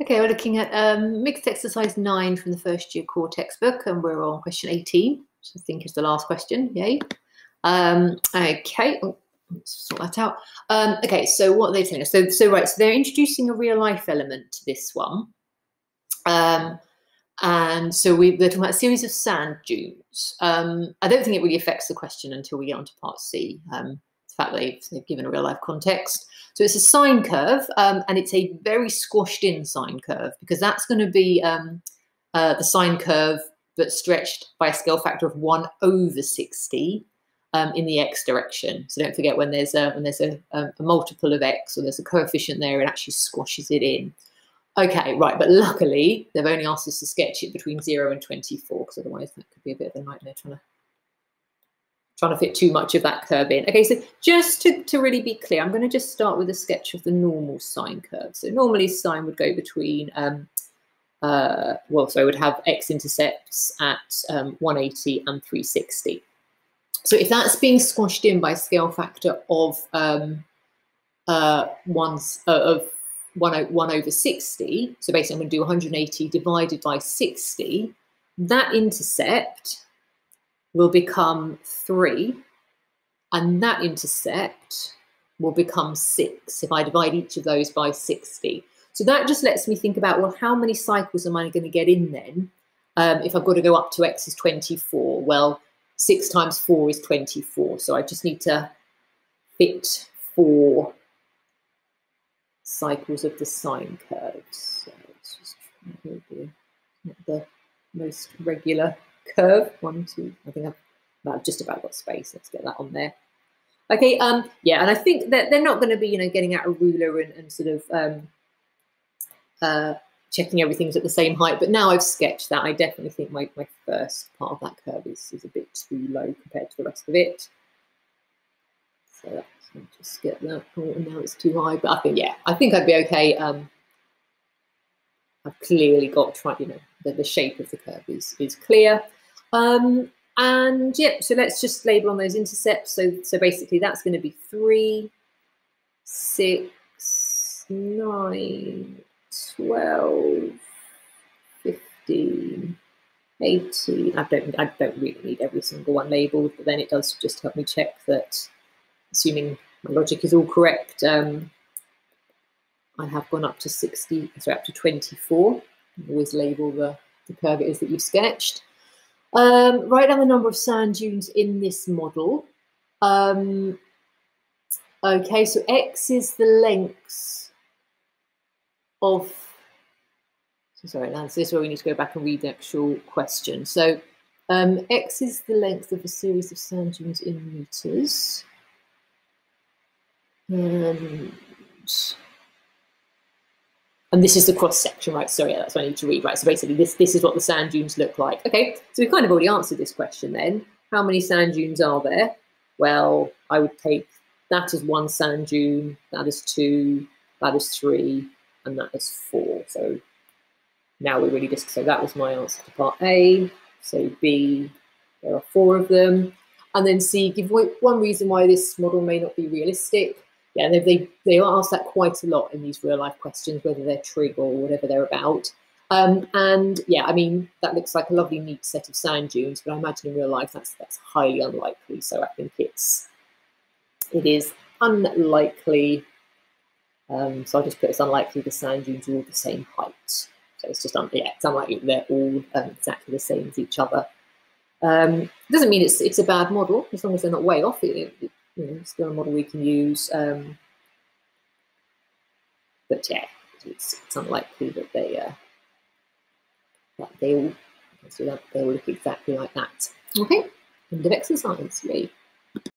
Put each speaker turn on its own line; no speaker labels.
Okay, we're looking at um, mixed exercise nine from the first year core textbook, and we're on question 18, which I think is the last question. Yay. Um, okay, oh, let's sort that out. Um, okay, so what are they telling us? So, so right, so they're introducing a real life element to this one. Um, and so we, they're talking about a series of sand dunes. Um, I don't think it really affects the question until we get onto part C. Fact they've, they've given a real life context. So it's a sine curve, um, and it's a very squashed in sine curve because that's going to be um, uh, the sine curve but stretched by a scale factor of 1 over 60 um, in the x direction. So don't forget when there's a when there's a, a, a, multiple of x or there's a coefficient there, it actually squashes it in. Okay, right, but luckily they've only asked us to sketch it between 0 and 24 because otherwise that could be a bit of a nightmare trying to trying to fit too much of that curve in. Okay, so just to, to really be clear, I'm going to just start with a sketch of the normal sine curve. So normally sine would go between, um, uh, well, so I would have x-intercepts at um, 180 and 360. So if that's being squashed in by scale factor of um, uh, one's, uh, of 1, 1 over 60, so basically I'm going to do 180 divided by 60, that intercept will become 3, and that intercept will become 6 if I divide each of those by 60. So that just lets me think about, well, how many cycles am I going to get in then um, if I've got to go up to x is 24? Well, 6 times 4 is 24. So I just need to fit 4 cycles of the sine curves. So it's just the most regular curve. One, two, I think I've just about got space. Let's get that on there. Okay, um, yeah, and I think that they're not going to be, you know, getting out a ruler and, and sort of um, uh, checking everything's at the same height. But now I've sketched that, I definitely think my, my first part of that curve is, is a bit too low compared to the rest of it. So let's just get that. Oh, now it's too high, but I think, yeah, I think I'd be okay. Um, I've clearly got, you know, the, the shape of the curve is, is clear. Um, and yeah, so let's just label on those intercepts. So, so basically that's going to be 3, 6, 9, 12, 15, 18. I don't, I don't really need every single one labeled, but then it does just help me check that, assuming my logic is all correct, um, I have gone up to 60, sorry, up to 24. Always label the, the curve it is that you've sketched. Um, write down the number of sand dunes in this model. Um, okay, so x is the length of, so sorry, now this is where we need to go back and read the actual question. So um, x is the length of a series of sand dunes in meters. And and this is the cross section, right? Sorry, that's what I need to read, right? So basically this, this is what the sand dunes look like. Okay, so we've kind of already answered this question then. How many sand dunes are there? Well, I would take that as one sand dune, that is two, that is three, and that is four. So now we're really just, so that was my answer to part A. So B, there are four of them. And then C, give one reason why this model may not be realistic yeah, they, they, they ask that quite a lot in these real life questions, whether they're trig or whatever they're about. Um, and yeah, I mean, that looks like a lovely, neat set of sand dunes, but I imagine in real life that's that's highly unlikely. So I think it's it is unlikely. Um, so I'll just put it's unlikely the sand dunes are all the same height. So it's just un- yeah, it's unlikely they're all um, exactly the same as each other. Um, doesn't mean it's it's a bad model as long as they're not way off. It, it, you know, still a model we can use. Um, but yeah, it's, it's, unlikely that they uh, that they all that they will look exactly like that. Okay, end of exercise. Yay.